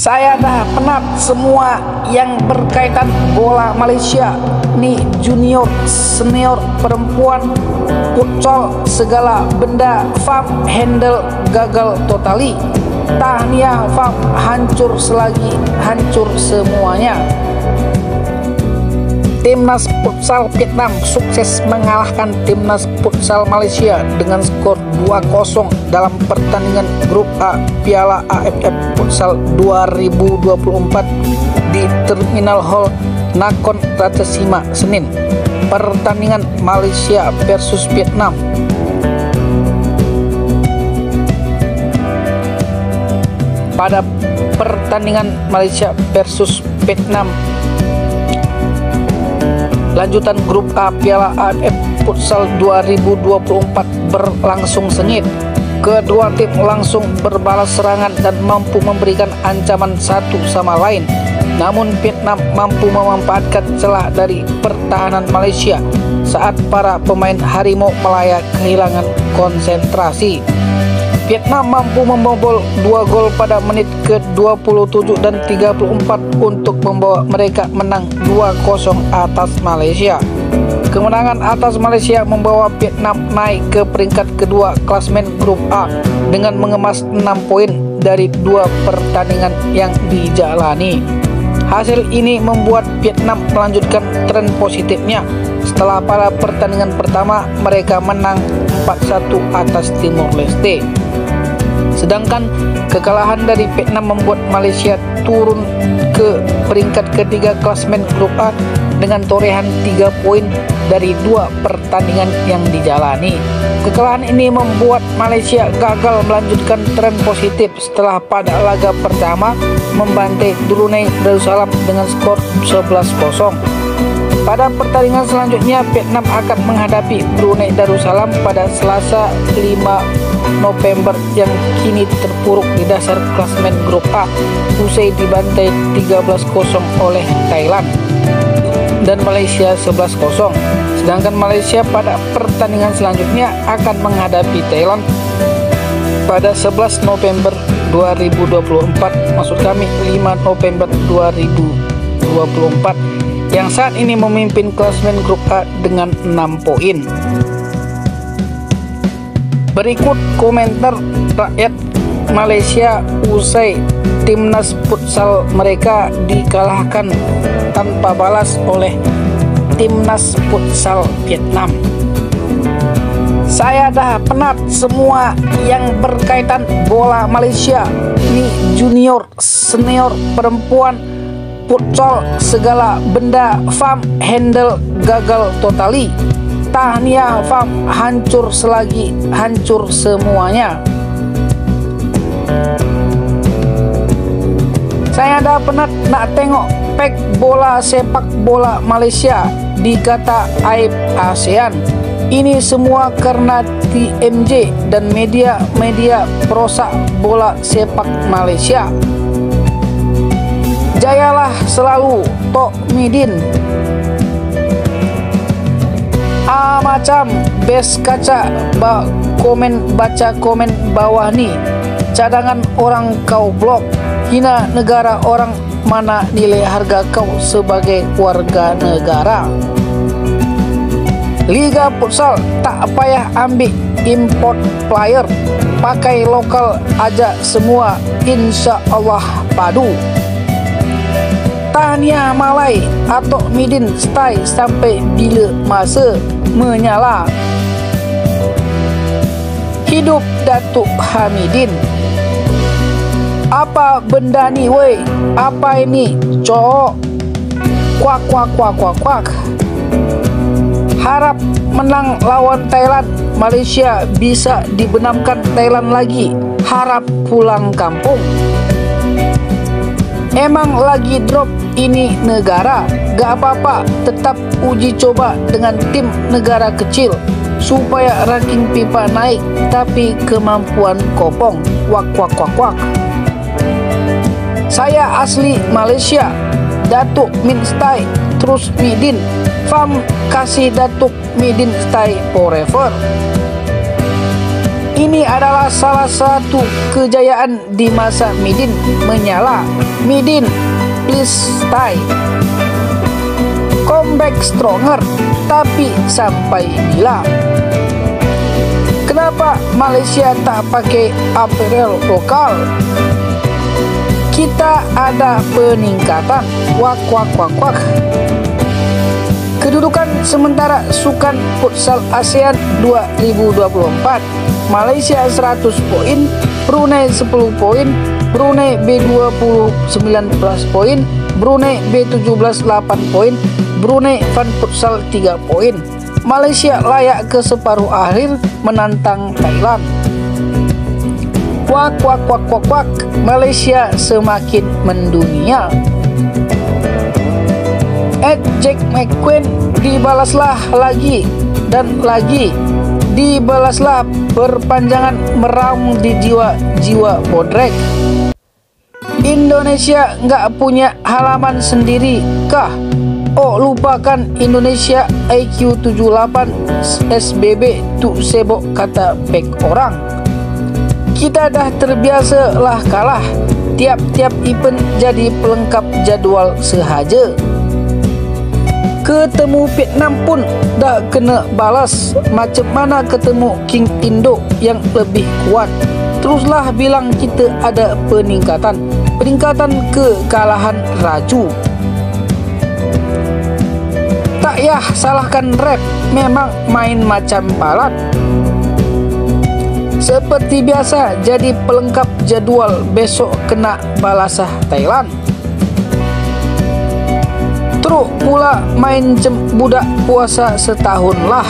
Saya dah penat semua yang berkaitan bola Malaysia. Ni junior, senior, perempuan, futsal, segala benda Fam handle gagal totali Tahniah Fam hancur selagi hancur semuanya Timnas Futsal Vietnam sukses mengalahkan Timnas Futsal Malaysia dengan skor 2-0 dalam pertandingan grup A Piala AFF Futsal 2024 di Terminal Hall Nakon Ratchasima Senin. Pertandingan Malaysia versus Vietnam pada pertandingan Malaysia versus Vietnam lanjutan grup A Piala AFF Futsal 2024 berlangsung sengit. Kedua tim langsung berbalas serangan dan mampu memberikan ancaman satu sama lain. Namun Vietnam mampu memanfaatkan celah dari pertahanan Malaysia saat para pemain Harimau Malaya kehilangan konsentrasi. Vietnam mampu membobol dua gol pada menit ke-27 dan 34 untuk membawa mereka menang 2-0 atas Malaysia. Kemenangan atas Malaysia membawa Vietnam naik ke peringkat kedua klasmen grup A dengan mengemas 6 poin dari dua pertandingan yang dijalani. Hasil ini membuat Vietnam melanjutkan tren positifnya setelah pada pertandingan pertama mereka menang 4-1 atas Timor Leste. Sedangkan kekalahan dari Vietnam membuat Malaysia turun ke peringkat ketiga klasmen grup A dengan torehan 3 poin dari dua pertandingan yang dijalani. Kekalahan ini membuat Malaysia gagal melanjutkan tren positif setelah pada laga pertama membantai Brunei Darussalam dengan skor 11-0. Pada pertandingan selanjutnya, Vietnam akan menghadapi Brunei Darussalam pada Selasa 5 November yang kini terpuruk di dasar klasmen grup A. Usai dibantai 13-0 oleh Thailand dan Malaysia 11-0 sedangkan Malaysia pada pertandingan selanjutnya akan menghadapi Thailand pada 11 November 2024 maksud kami 5 November 2024 yang saat ini memimpin klasmen grup A dengan 6 poin Berikut komentar rakyat Malaysia usai timnas futsal mereka dikalahkan tanpa balas oleh timnas futsal Vietnam. Saya dah penat semua yang berkaitan bola Malaysia. Ini junior, senior, perempuan, futsal, segala benda farm handle gagal totali. Tahniah fam hancur selagi hancur semuanya. Saya dah penat nak tengok pek bola sepak bola Malaysia dikata aib ASEAN. Ini semua karena TMJ dan media-media perosak bola sepak Malaysia Jayalah selalu Tok Midin. Ah macam best kaca ba komen baca komen bawah ni. Cadangan orang kau blok hina negara orang mana nilai harga kau sebagai warga negara. Liga Futsal tak payah ambil import player pakai lokal aja semua insya Allah padu Tahniah Malai atau Midin stay sampai bila masa menyala. Hidup Datuk Hamidin. Apa benda ni weh? Apa ini? Cok. Kuak kuak kuak kuak kuak. Harap menang lawan Thailand. Malaysia bisa dibenamkan Thailand lagi. Harap pulang kampung. Emang lagi drop ini negara? Gak apa-apa tetap uji coba dengan tim negara kecil Supaya ranking pipa naik Tapi kemampuan kopong. Wak wak wak wak. Saya asli Malaysia Datuk Min Stai Terus Midin Fam kasih Datuk Midin Stai forever Ini adalah salah satu kejayaan di masa Midin menyala. Midin, please stay. Comeback stronger, tapi sampai bila? Kenapa Malaysia tak pakai apparel lokal? Kita ada peningkatan. Wak wak wak wak. Kedudukan sementara Sukan Futsal ASEAN 2024 Malaysia 100 poin Brunei 10 poin Brunei B20 19 poin Brunei B17 8 poin Brunei Fan Futsal 3 poin. Malaysia layak ke separuh akhir menantang Thailand. Wak wak wak wak wak Malaysia semakin mendunia Ed Jack McQueen dibalaslah lagi dan lagi dibalaslah perpanjangan meraung di jiwa-jiwa bodrek. Indonesia nggak punya halaman sendiri kah? Oh lupakan Indonesia IQ 78 SBB tu sebok kata back orang. Kita dah terbiasa lah kalah. Tiap-tiap event jadi pelengkap jadwal sehaja Ketemu Vietnam pun dah kena balas. Macam mana ketemu King Indo yang lebih kuat? Teruslah bilang kita ada peningkatan. Peningkatan kekalahan Raju. Tak yah salahkan rap. Memang main macam balat. Seperti biasa jadi pelengkap jadwal Besok kena balasah Thailand pula main budak puasa setahun lah